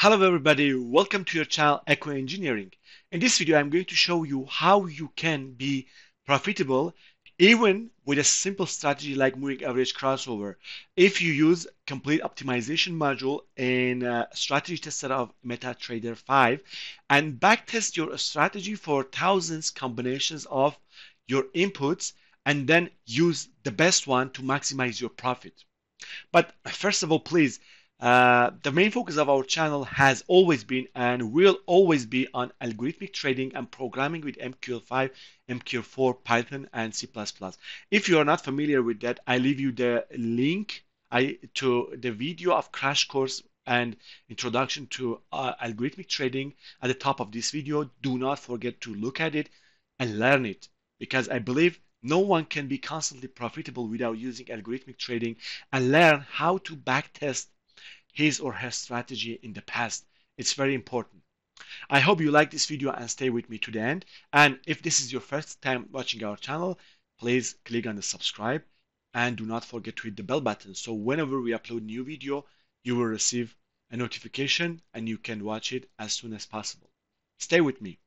Hello everybody, welcome to your channel Eco Engineering. In this video I'm going to show you how you can be profitable even with a simple strategy like moving average crossover. If you use complete optimization module in a uh, strategy tester of MetaTrader 5 and backtest your strategy for thousands combinations of your inputs and then use the best one to maximize your profit. But first of all, please uh, the main focus of our channel has always been and will always be on algorithmic trading and programming with MQL5, MQL4, Python, and C++. If you are not familiar with that, I leave you the link I, to the video of crash course and introduction to uh, algorithmic trading at the top of this video. Do not forget to look at it and learn it because I believe no one can be constantly profitable without using algorithmic trading and learn how to backtest his or her strategy in the past. It's very important. I hope you like this video and stay with me to the end. And if this is your first time watching our channel, please click on the subscribe and do not forget to hit the bell button. So whenever we upload new video, you will receive a notification and you can watch it as soon as possible. Stay with me.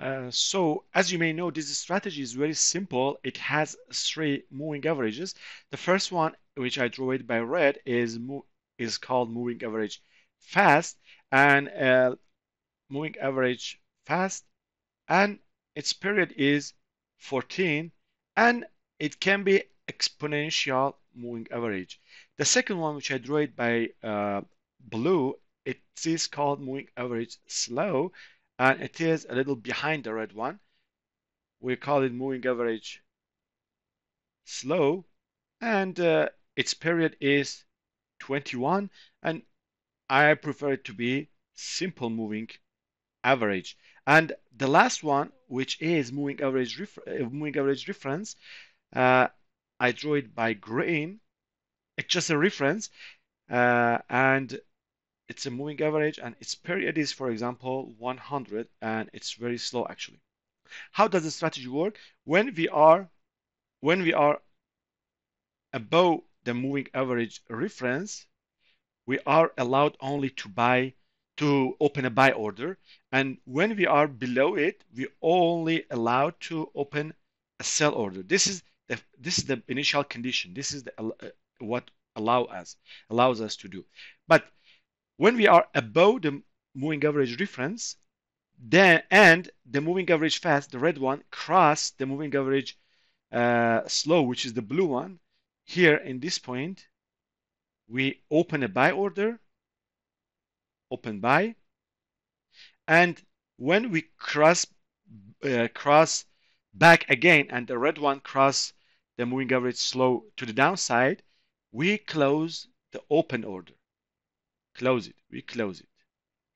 Uh, so as you may know, this strategy is very simple. It has three moving averages. The first one, which I drew it by red, is is called moving average fast and uh, moving average fast and its period is 14 and it can be exponential moving average. The second one, which I drew it by uh, blue, it is called moving average slow and it is a little behind the red one. We call it moving average slow and uh, its period is 21 and I prefer it to be simple moving average. And the last one, which is moving average, uh, moving average reference, uh, I drew it by green. It's just a reference, uh, and it's a moving average and its period is for example 100 and it's very slow actually how does the strategy work when we are when we are above the moving average reference we are allowed only to buy to open a buy order. And when we are below it we only allowed to open a sell order. This is the this is the initial condition. This is the uh, what allow us allows us to do. But when we are above the moving average reference, then and the moving average fast, the red one, cross the moving average uh, slow, which is the blue one. Here in this point, we open a buy order, open buy, and when we cross uh, cross back again, and the red one cross the moving average slow to the downside, we close the open order. Close it. We close it.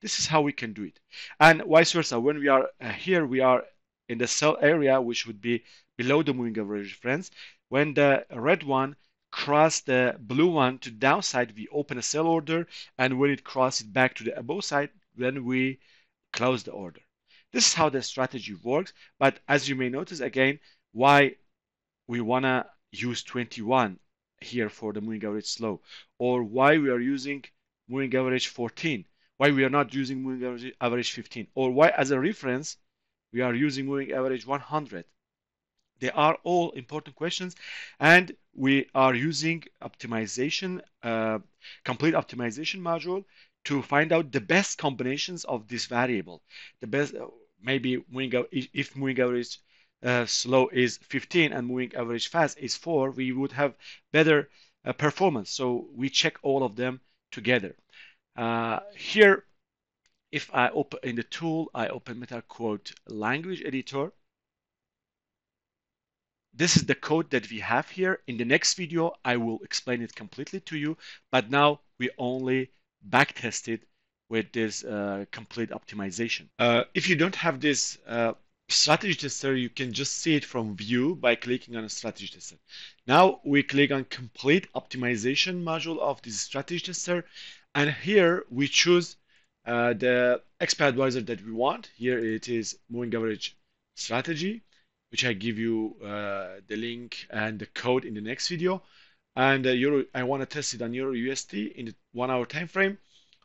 This is how we can do it. And vice versa when we are uh, here we are in the sell area which would be below the moving average reference when the red one cross the blue one to downside we open a sell order and when it crosses back to the above side then we close the order. This is how the strategy works but as you may notice again why we want to use 21 here for the moving average slow or why we are using moving average 14 why we are not using moving average 15 or why as a reference we are using moving average 100 they are all important questions and we are using optimization uh, complete optimization module to find out the best combinations of this variable the best maybe moving if moving average uh, slow is 15 and moving average fast is 4 we would have better uh, performance so we check all of them together. Uh, here, if I open in the tool, I open MetaQuote language editor. This is the code that we have here. In the next video, I will explain it completely to you, but now we only backtest it with this uh, complete optimization. Uh, if you don't have this uh, strategy tester, you can just see it from view by clicking on a strategy tester. Now we click on complete optimization module of this strategy tester. And here we choose uh, the expert advisor that we want. Here it is moving average strategy, which I give you uh, the link and the code in the next video. and uh, euro I want to test it on euro USD in the one hour time frame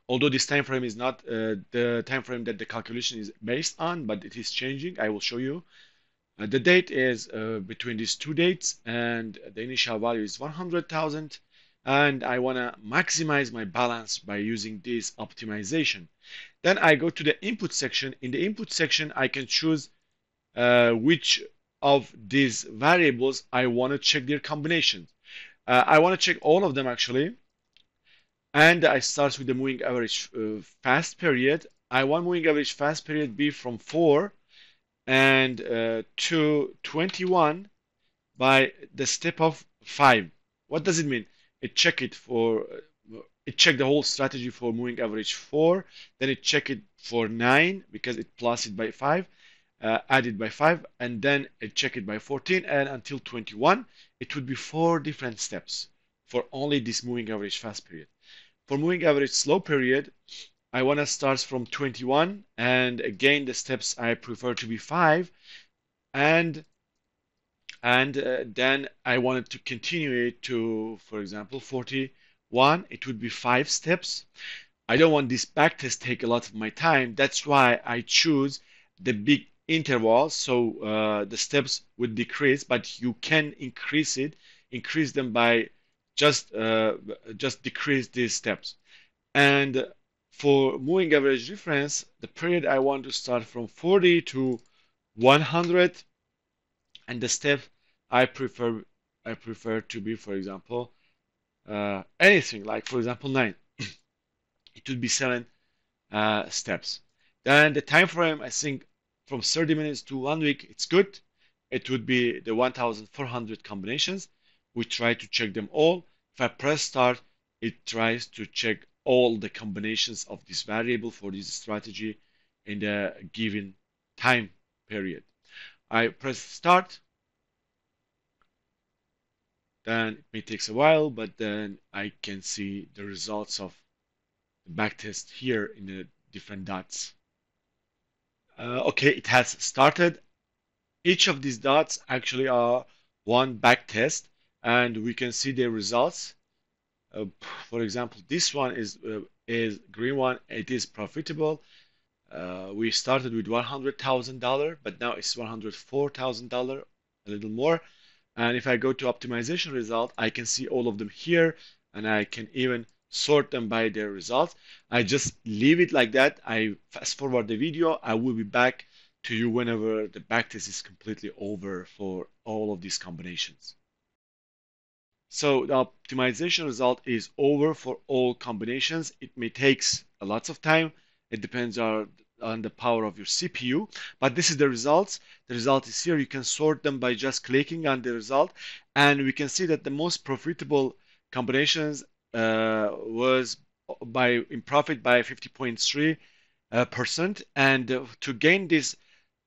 although this time frame is not uh, the time frame that the calculation is based on but it is changing I will show you. Uh, the date is uh, between these two dates and the initial value is 100,000 and I want to maximize my balance by using this optimization. Then I go to the input section. In the input section I can choose uh, which of these variables I want to check their combinations uh, I want to check all of them actually and I start with the moving average uh, fast period. I want moving average fast period be from 4 and uh, to 21 by the step of 5. What does it mean? It check it for uh, it check the whole strategy for moving average 4, then it check it for 9 because it plus it by 5, uh, added by 5, and then check it by 14 and until 21. It would be four different steps for only this moving average fast period. For moving average slow period, I want to start from 21 and again the steps I prefer to be 5 and and uh, then I wanted to continue it to for example 41 it would be 5 steps. I don't want this backtest take a lot of my time. That's why I choose the big interval so uh, the steps would decrease but you can increase it increase them by just uh, just decrease these steps. And for moving average reference, the period I want to start from 40 to 100, and the step I prefer I prefer to be, for example, uh, anything like, for example, nine. it would be seven uh, steps. Then the time frame, I think, from 30 minutes to one week, it's good. It would be the 1,400 combinations we try to check them all. If I press start, it tries to check all the combinations of this variable for this strategy in the given time period. I press start, then it may take a while, but then I can see the results of the backtest here in the different dots. Uh, okay, it has started. Each of these dots actually are one backtest and we can see the results. Uh, for example, this one is uh, is green one. It is profitable. Uh, we started with one hundred thousand dollar, but now it's one hundred four thousand dollar, a little more. And if I go to optimization result, I can see all of them here, and I can even sort them by their results. I just leave it like that. I fast forward the video. I will be back to you whenever the backtest is completely over for all of these combinations. So the optimization result is over for all combinations. It may takes a lots of time. It depends on, on the power of your CPU. But this is the results. The result is here. You can sort them by just clicking on the result. And we can see that the most profitable combinations was by in profit by 50.3 uh, percent. And uh, to gain this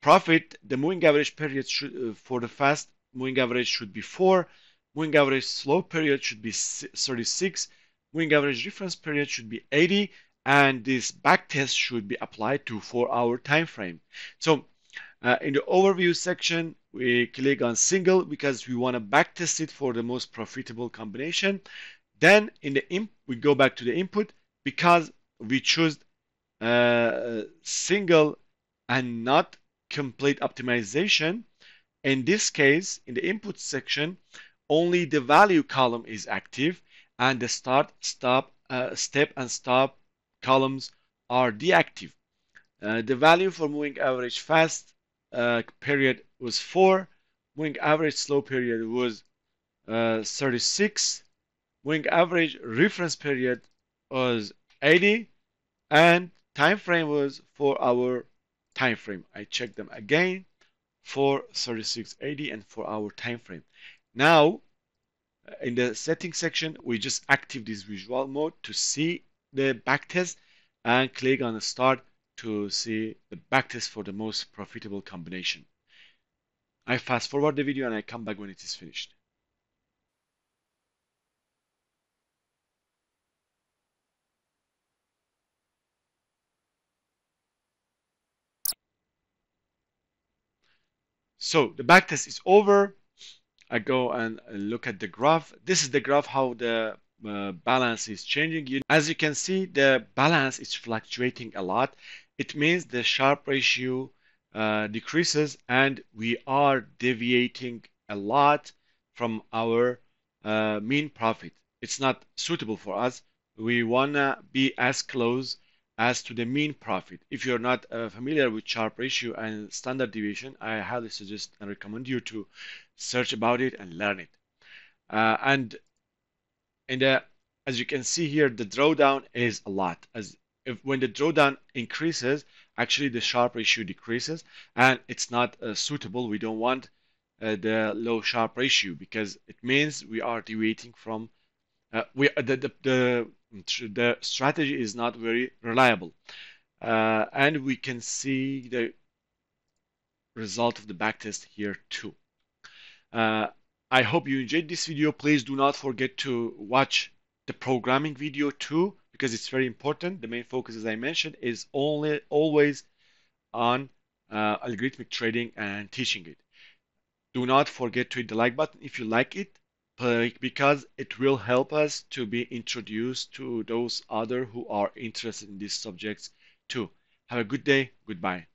profit, the moving average period should, uh, for the fast moving average should be 4 Moving average slow period should be 36. Moving average reference period should be 80. And this backtest should be applied to 4-hour time frame. So uh, in the overview section, we click on single because we want to backtest it for the most profitable combination. Then in the imp, we go back to the input because we choose uh, single and not complete optimization. In this case, in the input section, only the value column is active and the start, stop, uh, step and stop columns are deactive. Uh, the value for moving average fast uh, period was 4. Moving average slow period was uh, 36. Moving average reference period was 80. And time frame was 4 hour time frame. I checked them again for 3680 and 4 hour time frame. Now, in the settings section, we just active this visual mode to see the backtest and click on the start to see the backtest for the most profitable combination. I fast forward the video and I come back when it is finished. So the backtest is over I go and look at the graph. This is the graph how the uh, balance is changing. As you can see, the balance is fluctuating a lot. It means the Sharpe ratio uh, decreases and we are deviating a lot from our uh, mean profit. It's not suitable for us. We wanna be as close as to the mean profit. If you're not uh, familiar with Sharpe ratio and standard deviation, I highly suggest and recommend you to search about it and learn it. Uh, and in the, as you can see here, the drawdown is a lot. As if when the drawdown increases, actually the Sharpe ratio decreases, and it's not uh, suitable. We don't want uh, the low Sharpe ratio because it means we are deviating from uh, we the, the, the the strategy is not very reliable. Uh, and we can see the result of the backtest here too. Uh, I hope you enjoyed this video. Please do not forget to watch the programming video too, because it's very important. The main focus, as I mentioned, is only always on uh, algorithmic trading and teaching it. Do not forget to hit the like button if you like it because it will help us to be introduced to those other who are interested in these subjects too. Have a good day. Goodbye.